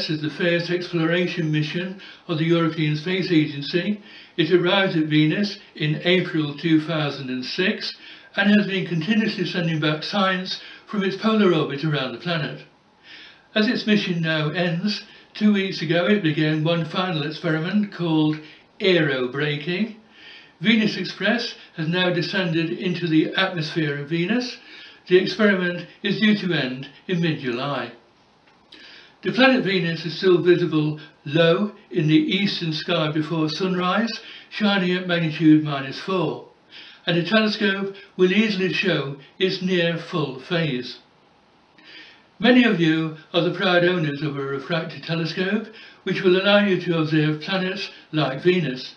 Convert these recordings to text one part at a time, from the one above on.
Express is the first exploration mission of the European Space Agency. It arrived at Venus in April 2006 and has been continuously sending back science from its polar orbit around the planet. As its mission now ends, two weeks ago it began one final experiment called aerobraking. Venus Express has now descended into the atmosphere of Venus. The experiment is due to end in mid-July. The planet Venus is still visible low in the eastern sky before sunrise, shining at magnitude minus 4, and the telescope will easily show its near full phase. Many of you are the proud owners of a refractor telescope, which will allow you to observe planets like Venus.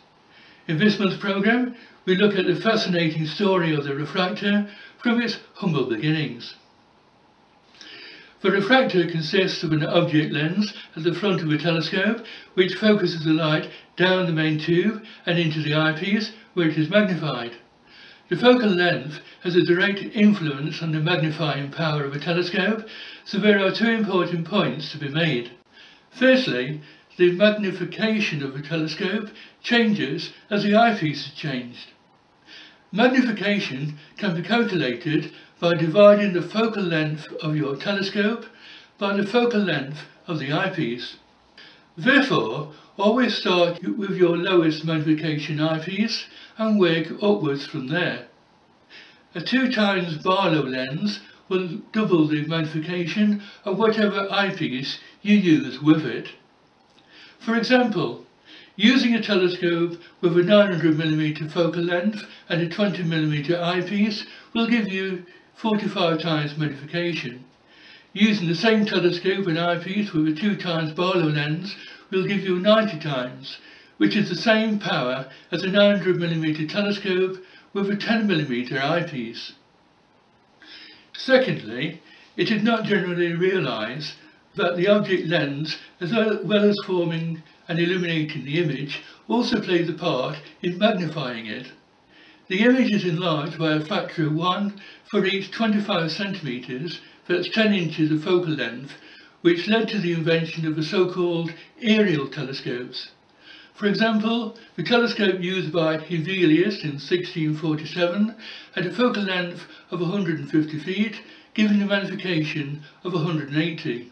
In this month's programme, we look at the fascinating story of the refractor from its humble beginnings. The refractor consists of an object lens at the front of a telescope which focuses the light down the main tube and into the eyepiece where it is magnified. The focal length has a direct influence on the magnifying power of a telescope, so there are two important points to be made. Firstly, the magnification of a telescope changes as the eyepiece is changed. Magnification can be calculated by dividing the focal length of your telescope by the focal length of the eyepiece. Therefore, always start with your lowest magnification eyepiece and work upwards from there. A 2 times Barlow lens will double the magnification of whatever eyepiece you use with it. For example, using a telescope with a 900mm focal length and a 20mm eyepiece will give you 45 times magnification. Using the same telescope and eyepiece with a 2 times Barlow lens will give you 90 times, which is the same power as a 900mm telescope with a 10mm eyepiece. Secondly, it is not generally realised that the object lens, as well as forming and illuminating the image, also plays a part in magnifying it. The image is enlarged by a factor of 1 for each 25 centimetres, that's 10 inches of focal length, which led to the invention of the so-called aerial telescopes. For example, the telescope used by Hevelius in 1647 had a focal length of 150 feet, giving a magnification of 180.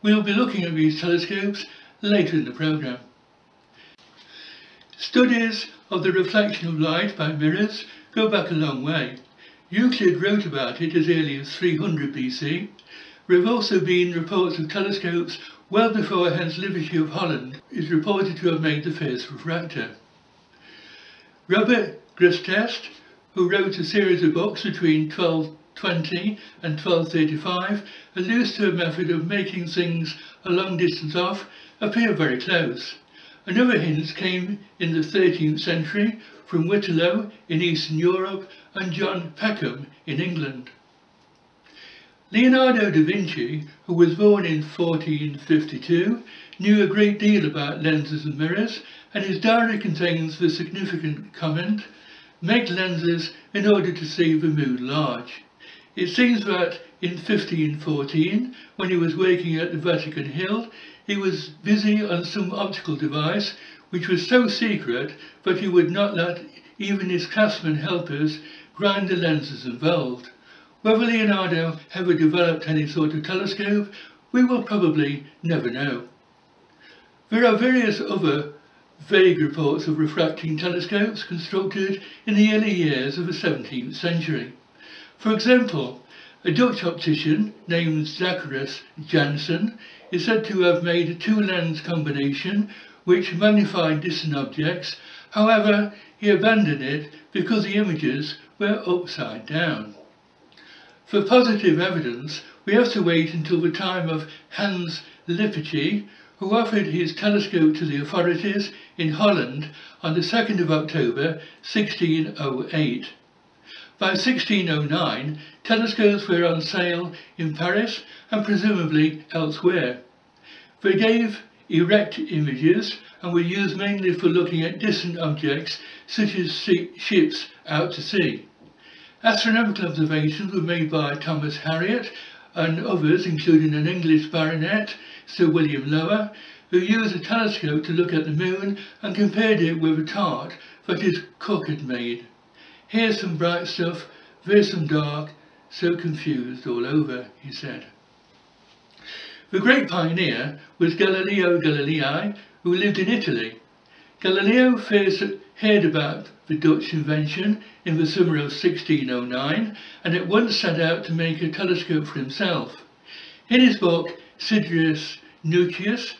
We'll be looking at these telescopes later in the programme. Studies of the reflection of light by mirrors go back a long way. Euclid wrote about it as early as 300 BC. There have also been reports of telescopes well before Hans Lippershey of Holland is reported to have made the first refractor. Robert Grosseteste, who wrote a series of books between 1220 and 1235, alludes to a method of making things a long distance off appear very close. Another hint came in the 13th century from Witelo in Eastern Europe and John Peckham in England. Leonardo da Vinci, who was born in 1452, knew a great deal about lenses and mirrors, and his diary contains the significant comment, make lenses in order to see the moon large. It seems that in 1514, when he was working at the Vatican Hill, he was busy on some optical device which was so secret that he would not let even his craftsmen helpers grind the lenses involved. Whether Leonardo ever developed any sort of telescope, we will probably never know. There are various other vague reports of refracting telescopes constructed in the early years of the 17th century. For example, a Dutch optician named Zacharias Janssen is said to have made a two-lens combination which magnified distant objects, however he abandoned it because the images were upside down. For positive evidence we have to wait until the time of Hans Lippershey who offered his telescope to the authorities in Holland on the 2nd of October 1608. By 1609, telescopes were on sale in Paris and presumably elsewhere. They gave erect images and were used mainly for looking at distant objects such as ships out to sea. Astronomical observations were made by Thomas Harriot and others, including an English baronet, Sir William Lower, who used a telescope to look at the moon and compared it with a tart that his cook had made. Here's some bright stuff, there's some dark, so confused all over, he said. The great pioneer was Galileo Galilei, who lived in Italy. Galileo first heard about the Dutch invention in the summer of 1609 and at once set out to make a telescope for himself. In his book Sidereus Nuncius,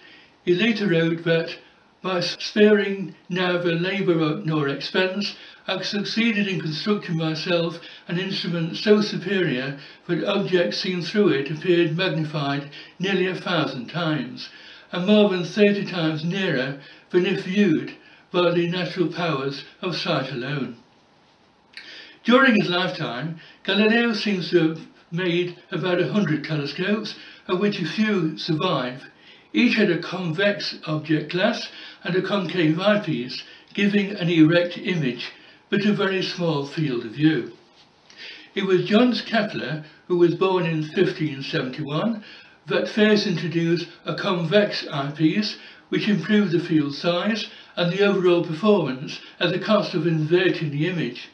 he later wrote that by sparing neither labour nor expense, I succeeded in constructing myself an instrument so superior that objects seen through it appeared magnified nearly a thousand times, and more than thirty times nearer than if viewed by the natural powers of sight alone. During his lifetime, Galileo seems to have made about a hundred telescopes, of which a few survive. Each had a convex object glass and a concave eyepiece, giving an erect image but a very small field of view. It was Johannes Kepler, who was born in 1571, that first introduced a convex eyepiece which improved the field size and the overall performance at the cost of inverting the image.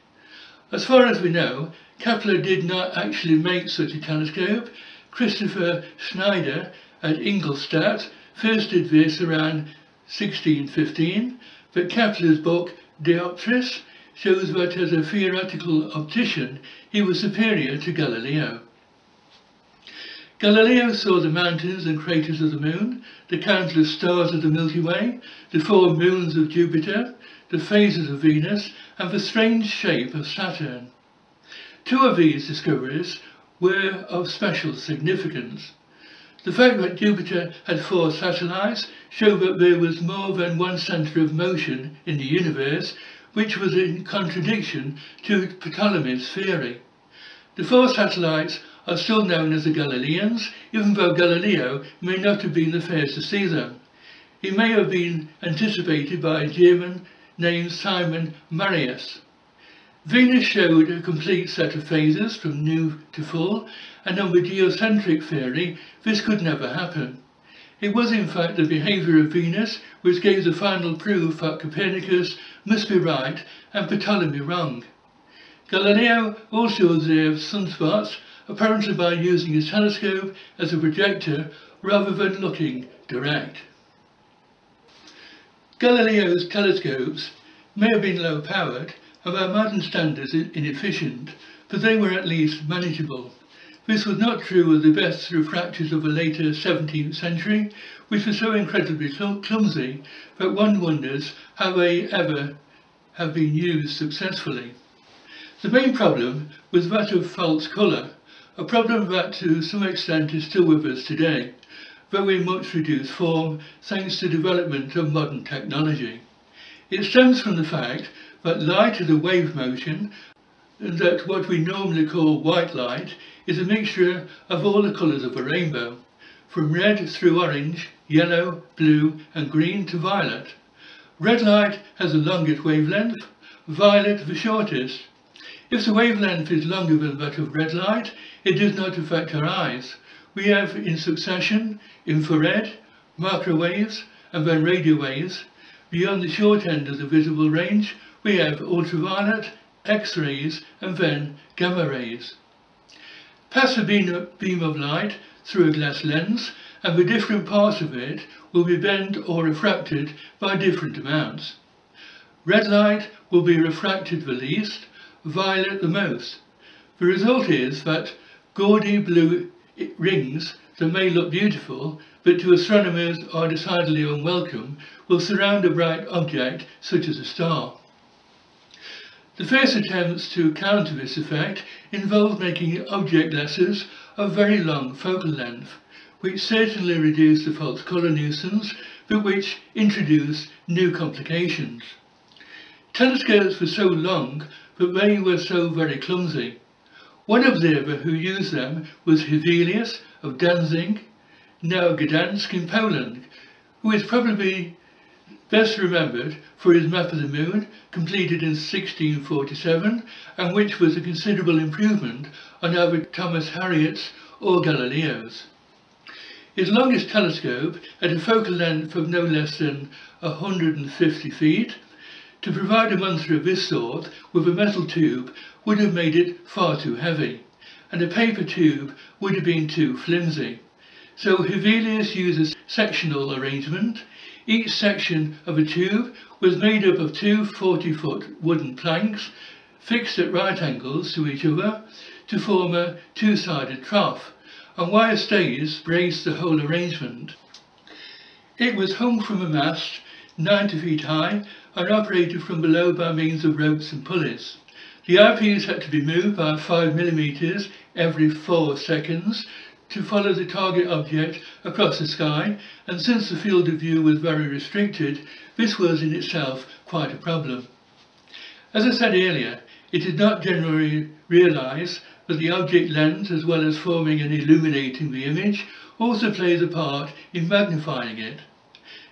As far as we know, Kepler did not actually make such a telescope. Christopher Scheiner at Ingolstadt first did this around 1615, but Kepler's book Dioptrice shows that as a theoretical optician he was superior to Galileo. Galileo saw the mountains and craters of the moon, the countless stars of the Milky Way, the four moons of Jupiter, the phases of Venus, and the strange shape of Saturn. Two of these discoveries were of special significance. The fact that Jupiter had four satellites showed that there was more than one centre of motion in the universe which was in contradiction to Ptolemy's theory. The four satellites are still known as the Galileans, even though Galileo may not have been the first to see them. He may have been anticipated by a German named Simon Marius. Venus showed a complete set of phases from new to full, and on the geocentric theory this could never happen. It was in fact the behaviour of Venus which gave the final proof that Copernicus must be right and Ptolemy wrong. Galileo also observed sunspots, apparently by using his telescope as a projector rather than looking direct. Galileo's telescopes may have been low powered and by modern standards inefficient, but they were at least manageable. This was not true of the best refractors of the later 17th century, which were so incredibly clumsy that one wonders how they ever have been used successfully. The main problem was that of false colour, a problem that to some extent is still with us today, though in much reduced form thanks to development of modern technology. It stems from the fact that light is a wave motion and that what we normally call white light is a mixture of all the colours of a rainbow, from red through orange, yellow, blue and green to violet. Red light has the longest wavelength, violet the shortest. If the wavelength is longer than that of red light, it does not affect our eyes. We have in succession infrared, microwaves and then radio waves. Beyond the short end of the visible range, we have ultraviolet, X-rays and then gamma rays. Pass a beam of light through a glass lens and the different parts of it will be bent or refracted by different amounts. Red light will be refracted the least, violet the most. The result is that gaudy blue rings that may look beautiful but to astronomers are decidedly unwelcome will surround a bright object such as a star. The first attempts to counter this effect involved making object glasses of very long focal length, which certainly reduced the false colour nuisance, but which introduced new complications. Telescopes were so long, but they were so very clumsy. One observer who used them was Hevelius of Danzig, now Gdansk in Poland, who is probably best remembered for his map of the moon, completed in 1647, and which was a considerable improvement on either Thomas Harriot's or Galileo's. His longest telescope had a focal length of no less than 150 feet. To provide a monster of this sort with a metal tube would have made it far too heavy, and a paper tube would have been too flimsy. So Hevelius uses sectional arrangement. Each section of a tube was made up of two 40-foot wooden planks fixed at right angles to each other to form a two-sided trough and wire stays braced the whole arrangement. It was hung from a mast 90 feet high and operated from below by means of ropes and pulleys. The eyepiece had to be moved by 5 millimeters every 4 seconds to follow the target object across the sky and since the field of view was very restricted, this was in itself quite a problem. As I said earlier, it is not generally realized that the object lens, as well as forming and illuminating the image, also plays a part in magnifying it.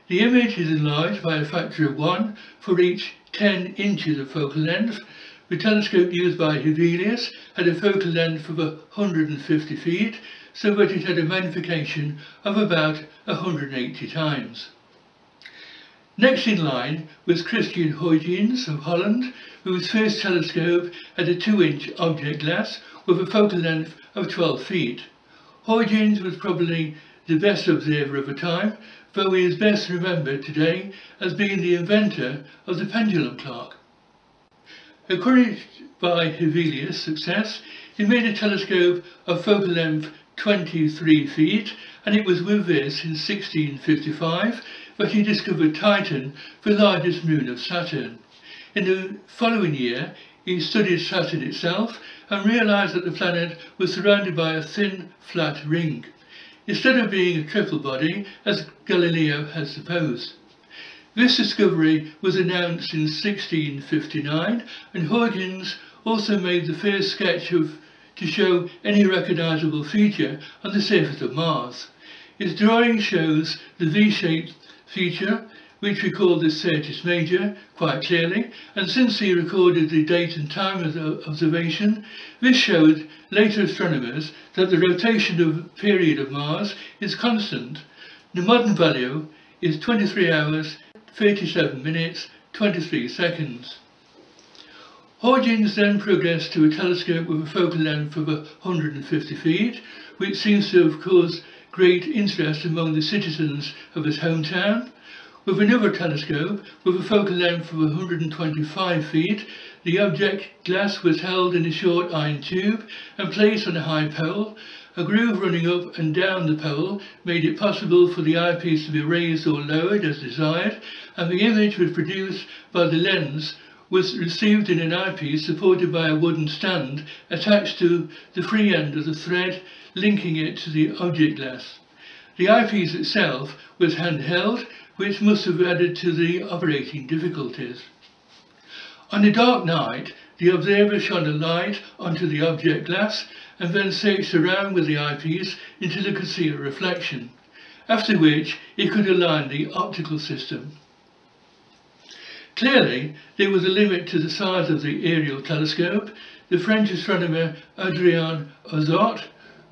The image is enlarged by a factor of 1 for each 10 inches of focal length. The telescope used by Hevelius had a focal length of 150 feet, so that it had a magnification of about 180 times. Next in line was Christian Huygens of Holland, whose first telescope had a 2-inch object glass with a focal length of 12 feet. Huygens was probably the best observer of the time, though he is best remembered today as being the inventor of the pendulum clock. Encouraged by Hevelius' success, he made a telescope of focal length 23 feet, and it was with this in 1655 that he discovered Titan, the largest moon of Saturn. In the following year, he studied Saturn itself and realized that the planet was surrounded by a thin, flat ring, instead of being a triple body, as Galileo had supposed. This discovery was announced in 1659, and Huygens also made the first sketch of to show any recognizable feature on the surface of Mars. His drawing shows the V-shaped feature which recalled the Syrtis Major quite clearly, and since he recorded the date and time of the observation, this showed later astronomers that the rotation of period of Mars is constant. The modern value is 23 hours, 37 minutes, 23 seconds. Huygens then progressed to a telescope with a focal length of 150 feet, which seems to have caused great interest among the citizens of his hometown, with another telescope, with a focal length of 125 feet, the object glass was held in a short iron tube and placed on a high pole. A groove running up and down the pole made it possible for the eyepiece to be raised or lowered as desired, and the image was produced by the lens was received in an eyepiece supported by a wooden stand attached to the free end of the thread linking it to the object glass. The eyepiece itself was handheld which must have added to the operating difficulties. On a dark night, the observer shone a light onto the object glass and then searched around with the eyepiece until he could see a reflection, after which he could align the optical system. Clearly, there was a limit to the size of the aerial telescope. The French astronomer Adrien Auzout,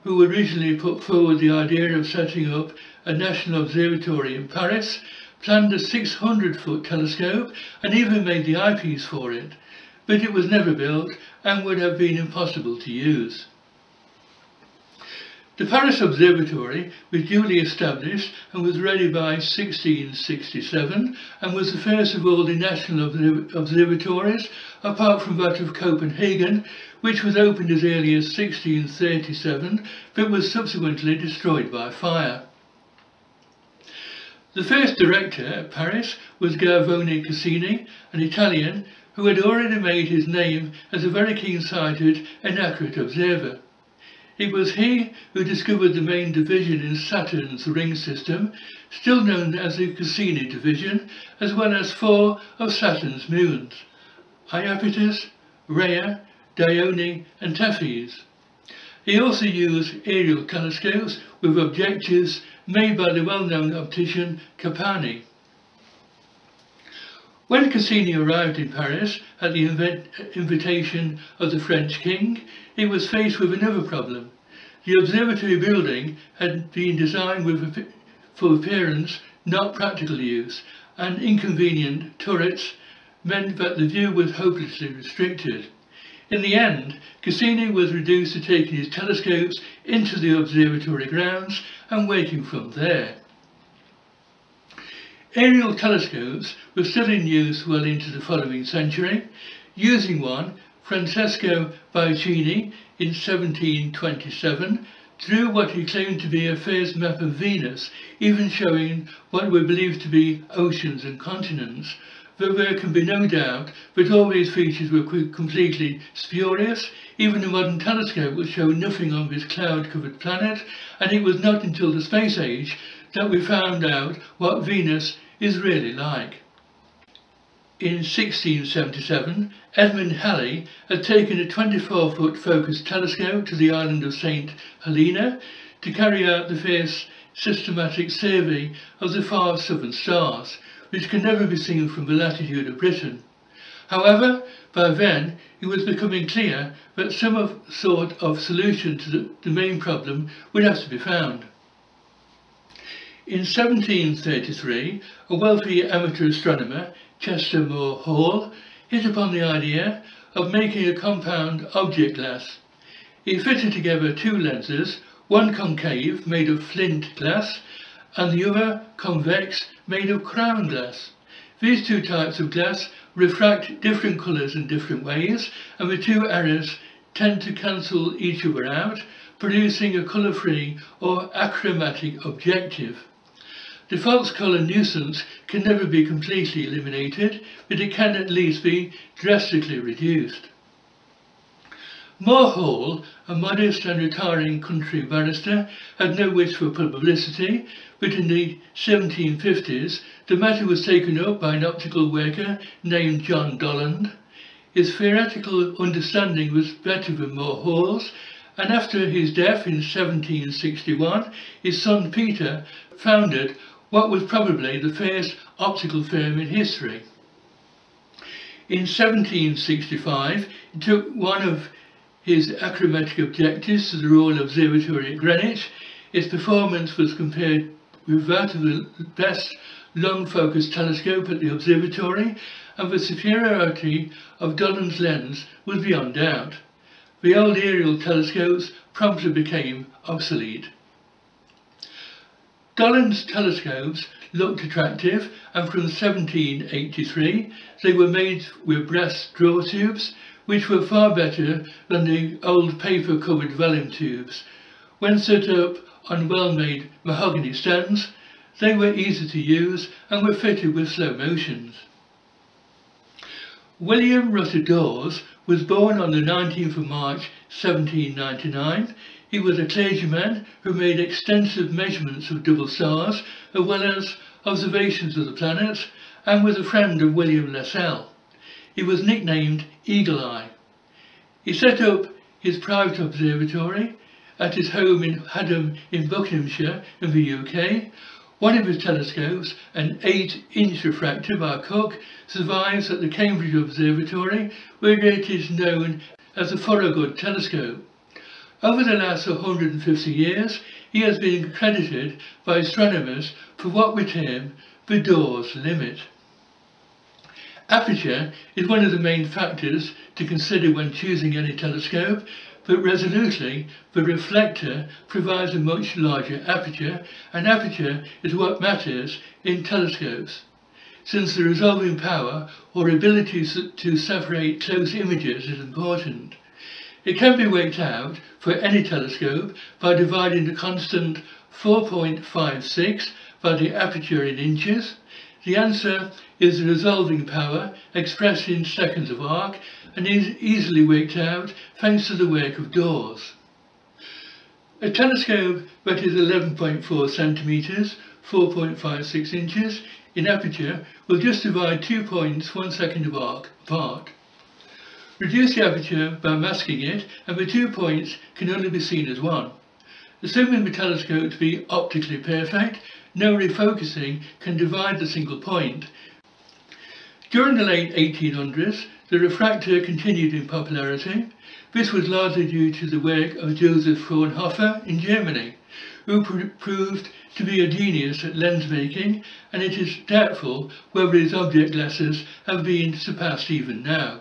who originally put forward the idea of setting up a national observatory in Paris, planned a 600-foot telescope and even made the eyepiece for it, but it was never built and would have been impossible to use. The Paris Observatory was duly established and was ready by 1667 and was the first of all the national observatories apart from that of Copenhagen which was opened as early as 1637 but was subsequently destroyed by fire. The first director at Paris was Giovanni Cassini, an Italian who had already made his name as a very keen-sighted and accurate observer. It was he who discovered the main division in Saturn's ring system, still known as the Cassini division, as well as four of Saturn's moons, Iapetus, Rhea, Dione and Tethys. He also used aerial telescopes with objectives made by the well-known optician Campani. When Cassini arrived in Paris at the invitation of the French king, he was faced with another problem. The observatory building had been designed with, for appearance, not practical use, and inconvenient turrets meant that the view was hopelessly restricted. In the end, Cassini was reduced to taking his telescopes into the observatory grounds and waiting from there. Aerial telescopes were still in use well into the following century. Using one, Francesco Bianchini in 1727 drew what he claimed to be a phase map of Venus, even showing what were believed to be oceans and continents, though there can be no doubt that all these features were completely spurious. Even the modern telescope would show nothing on this cloud-covered planet, and it was not until the space age that we found out what Venus is really like. In 1677, Edmund Halley had taken a 24-foot focused telescope to the island of St. Helena to carry out the first systematic survey of the far southern stars, which can never be seen from the latitude of Britain. However, by then it was becoming clear that some of, sort of solution to the, the main problem would have to be found. In 1733, a wealthy amateur astronomer Chester Moore Hall hit upon the idea of making a compound object glass. He fitted together two lenses, one concave made of flint glass and the other convex made of crown glass. These two types of glass refract different colours in different ways and the two errors tend to cancel each other out, producing a colour-free or achromatic objective. The colour nuisance can never be completely eliminated, but it can at least be drastically reduced. Moore Hall, a modest and retiring country barrister, had no wish for publicity, but in the 1750s the matter was taken up by an optical worker named John Dollond. His theoretical understanding was better than Moore Hall's, and after his death in 1761, his son Peter founded what was probably the first optical firm in history. In 1765, he took one of his achromatic objectives to the Royal Observatory at Greenwich. Its performance was compared with that of the best long-focus telescope at the observatory, and the superiority of Dollond's lens was beyond doubt. The old aerial telescopes promptly became obsolete. Dollond's telescopes looked attractive and from 1783 they were made with brass draw tubes which were far better than the old paper covered vellum tubes. When set up on well-made mahogany stands they were easy to use and were fitted with slow motions. William Rutter Dawes was born on the 19th of March 1799 he was a clergyman who made extensive measurements of double stars, as well as observations of the planets, and was a friend of William Lassell. He was nicknamed Eagle Eye. He set up his private observatory at his home in Haddenham in Buckinghamshire in the UK. One of his telescopes, an 8-inch refractor by Cooke, survives at the Cambridge Observatory where it is known as the Thorrowgood telescope. Over the last 150 years, he has been credited by astronomers for what we term the Dawes limit. Aperture is one of the main factors to consider when choosing any telescope, but resolutely, the reflector provides a much larger aperture, and aperture is what matters in telescopes, since the resolving power or ability to separate close images is important. It can be worked out for any telescope by dividing the constant 4.56 by the aperture in inches. The answer is the resolving power expressed in seconds of arc and is easily worked out thanks to the work of Dawes. A telescope that is 11.4 centimeters, 4.56 inches in aperture will just divide two points one second of arc apart. Reduce the aperture by masking it and the two points can only be seen as one. Assuming the telescope to be optically perfect, no refocusing can divide the single point. During the late 1800s, the refractor continued in popularity. This was largely due to the work of Joseph Fraunhofer in Germany, who pr proved to be a genius at lens making, and it is doubtful whether his object glasses have been surpassed even now.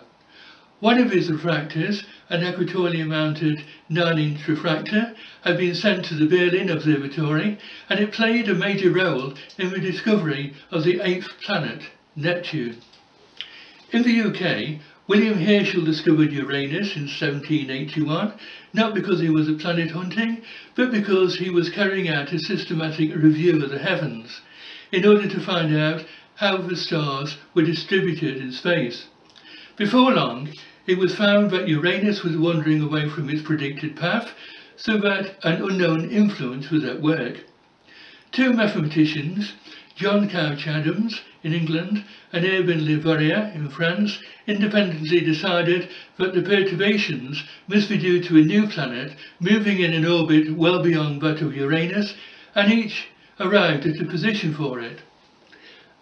One of his refractors, an equatorially mounted 9-inch refractor, had been sent to the Berlin Observatory and it played a major role in the discovery of the eighth planet, Neptune. In the UK, William Herschel discovered Uranus in 1781, not because he was a planet hunting, but because he was carrying out a systematic review of the heavens, in order to find out how the stars were distributed in space. Before long, it was found that Uranus was wandering away from its predicted path, so that an unknown influence was at work. Two mathematicians, John Couch Adams in England and Urbain Le Verrier in France, independently decided that the perturbations must be due to a new planet moving in an orbit well beyond that of Uranus, and each arrived at a position for it.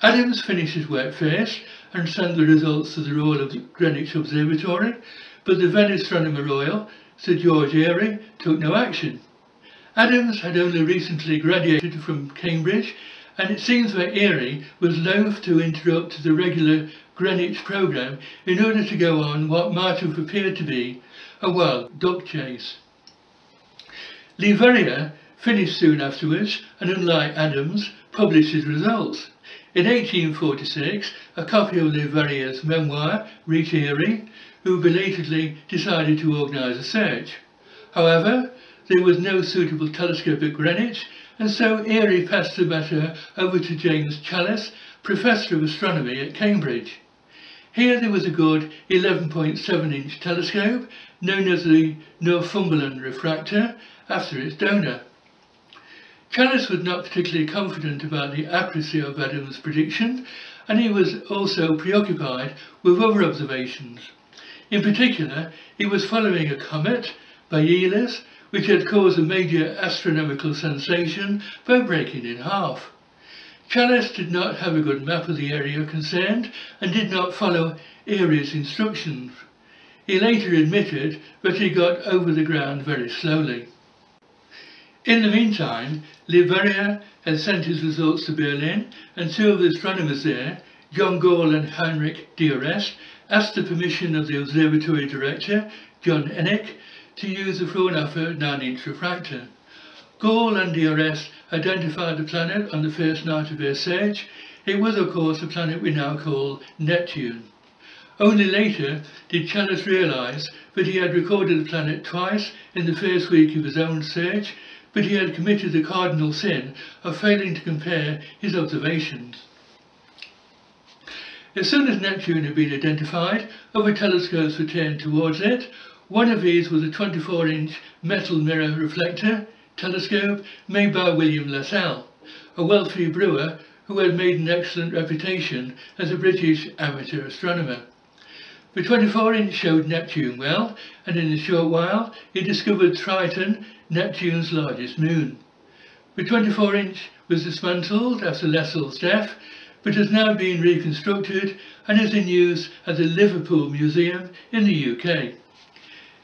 Adams finished his work first and sent the results to the Royal Greenwich Observatory, but the then Astronomer Royal, Sir George Airy, took no action. Adams had only recently graduated from Cambridge, and it seems that Airy was loath to interrupt the regular Greenwich programme in order to go on what might have appeared to be a wild duck chase. Le Verrier finished soon afterwards, and unlike Adams, published his results. In 1846, a copy of Le Verrier's memoir reached Airy, who belatedly decided to organise a search. However, there was no suitable telescope at Greenwich, and so Airy passed the matter over to James Challis, Professor of Astronomy at Cambridge. Here there was a good 11.7-inch telescope, known as the Northumberland refractor, after its donor. Challis was not particularly confident about the accuracy of Adams' prediction, and he was also preoccupied with other observations. In particular, he was following a comet, Biela's, which had caused a major astronomical sensation by breaking in half. Challis did not have a good map of the area concerned and did not follow Airy's instructions. He later admitted that he got over the ground very slowly. In the meantime, Le Verrier had sent his results to Berlin, and two of the astronomers there, John Galle and Heinrich d'Arrest, asked the permission of the observatory director, John Encke, to use the Fraunhofer 9-inch refractor. Galle and d'Arrest identified the planet on the first night of their search. It was, of course, the planet we now call Neptune. Only later did Challis realise that he had recorded the planet twice in the first week of his own search but he had committed the cardinal sin of failing to compare his observations. As soon as Neptune had been identified, other telescopes were turned towards it. One of these was a 24-inch metal mirror reflector telescope made by William Lassell, a wealthy brewer who had made an excellent reputation as a British amateur astronomer. The 24-inch showed Neptune well, and in a short while he discovered Triton, Neptune's largest moon. The 24-inch was dismantled after Lassell's death, but has now been reconstructed and is in use at the Liverpool Museum in the UK.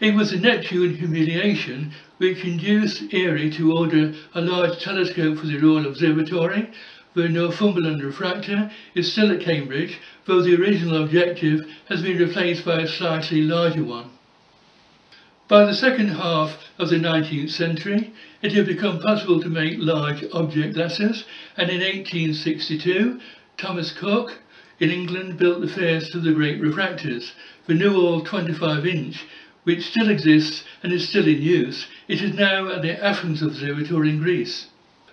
It was the Neptune humiliation which induced Airy to order a large telescope for the Royal Observatory the Northumberland refractor is still at Cambridge, though the original objective has been replaced by a slightly larger one. By the second half of the 19th century, it had become possible to make large object glasses, and in 1862, Thomas Cooke in England built the first of the great refractors, the Newall 25-inch, which still exists and is still in use. It is now at the Athens Observatory in Greece.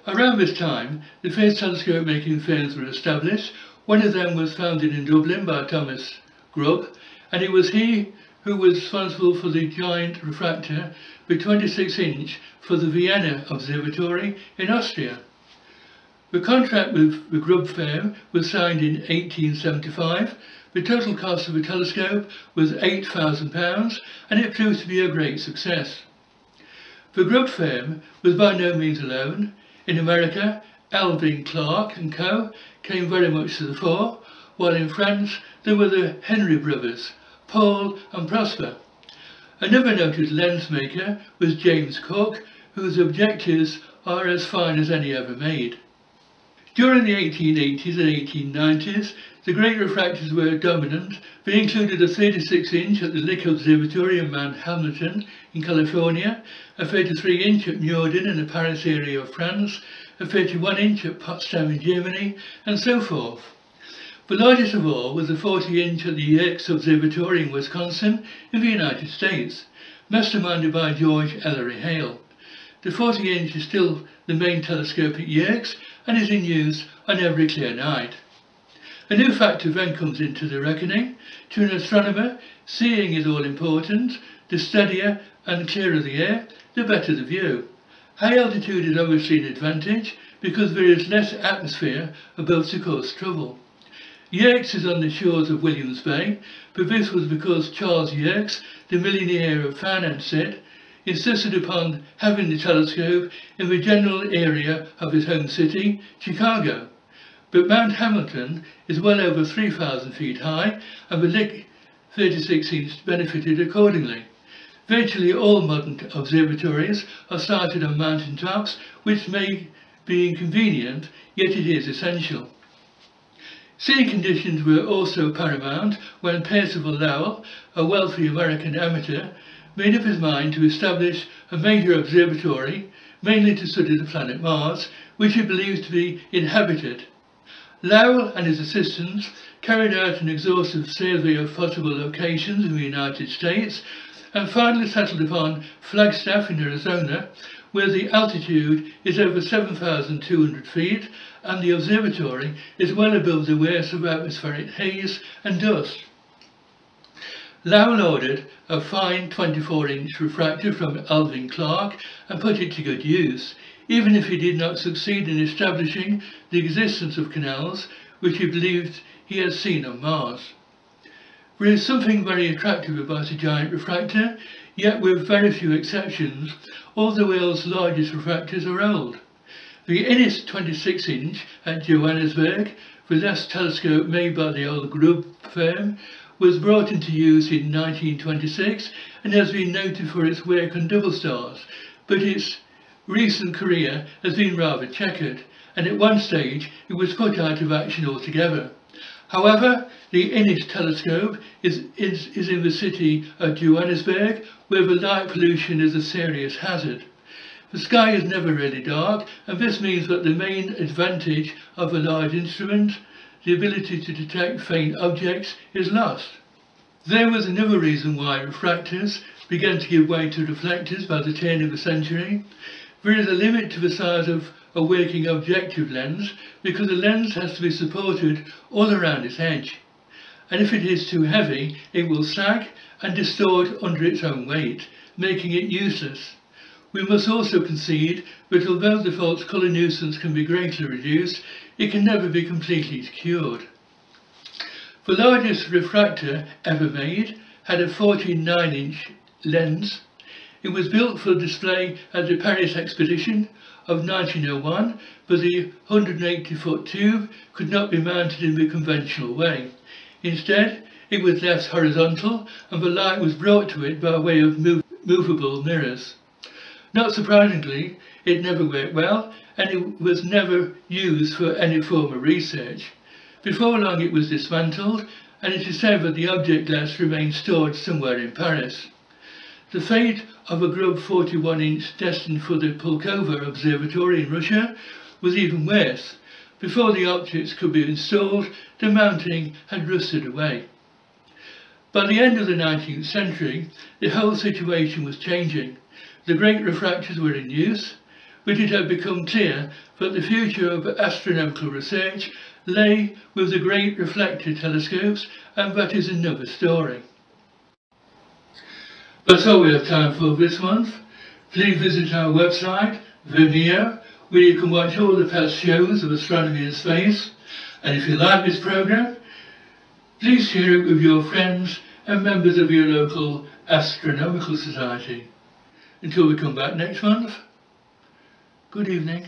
Around this time, the first telescope making firms were established. One of them was founded in Dublin by Thomas Grubb, and it was he who was responsible for the giant refractor, the 26 inch, for the Vienna Observatory in Austria. The contract with the Grubb firm was signed in 1875. The total cost of the telescope was £8,000 and it proved to be a great success. The Grubb firm was by no means alone. In America, Alvan Clark and Co. came very much to the fore, while in France there were the Henry brothers, Paul and Prosper. Another noted lens maker was James Cook, whose objectives are as fine as any ever made. During the 1880s and 1890s, the great refractors were dominant. They included a 36 inch at the Lick Observatory in Mount Hamilton in California, a 33 inch at Meudon in the Paris area of France, a 31 inch at Potsdam in Germany, and so forth. The largest of all was a 40 inch at the Yerkes Observatory in Wisconsin in the United States, masterminded by George Ellery Hale. The 40 inch is still the main telescope at Yerkes and is in use on every clear night. A new factor then comes into the reckoning. To an astronomer, seeing is all important. The steadier and clearer the air, the better the view. High altitude is obviously an advantage because there is less atmosphere above to cause trouble. Yerkes is on the shores of Williams Bay, but this was because Charles Yerkes, the millionaire of finance said, insisted upon having the telescope in the general area of his home city, Chicago. But Mount Hamilton is well over 3,000 feet high and the Lick 36 inch benefited accordingly. Virtually all modern observatories are sited on mountain tops, which may be inconvenient, yet it is essential. Sea conditions were also paramount when Percival Lowell, a wealthy American amateur, made up his mind to establish a major observatory, mainly to study the planet Mars, which he believed to be inhabited. Lowell and his assistants carried out an exhaustive survey of possible locations in the United States and finally settled upon Flagstaff in Arizona, where the altitude is over 7,200 feet and the observatory is well above the worst of atmospheric haze and dust. Lowell ordered a fine 24-inch refractor from Alvan Clark and put it to good use, even if he did not succeed in establishing the existence of canals which he believed he had seen on Mars. There is something very attractive about a giant refractor, yet with very few exceptions, all the world's largest refractors are old. The Innes 26 inch at Johannesburg, the last telescope made by the old Grubb firm, was brought into use in 1926 and has been noted for its work on double stars, but its recent career has been rather checkered, and at one stage it was put out of action altogether. However, the Innes telescope is, is, is in the city of Johannesburg, where the light pollution is a serious hazard. The sky is never really dark, and this means that the main advantage of a large instrument, the ability to detect faint objects, is lost. There was another reason why refractors began to give way to reflectors by the turn of the century. There is a limit to the size of a working objective lens because the lens has to be supported all around its edge. And if it is too heavy, it will sag and distort under its own weight, making it useless. We must also concede that although the false colour nuisance can be greatly reduced, it can never be completely cured. The largest refractor ever made had a 49 inch lens. It was built for display at the Paris Expedition of 1901, but the 180 foot tube could not be mounted in the conventional way. Instead, it was left horizontal and the light was brought to it by way of move movable mirrors. Not surprisingly, it never worked well and it was never used for any form of research. Before long it was dismantled and it is said that the object glass remains stored somewhere in Paris. The fate of a Grubb 41 inch destined for the Pulkovo Observatory in Russia was even worse. Before the objects could be installed, the mounting had rusted away. By the end of the 19th century, the whole situation was changing. The great refractors were in use, but it had become clear that the future of astronomical research lay with the great reflector telescopes, and that is another story. That's all we have time for this month. Please visit our website, Vimeo, where you can watch all the past shows of astronomy in space. And if you like this program, please share it with your friends and members of your local astronomical society. Until we come back next month, good evening.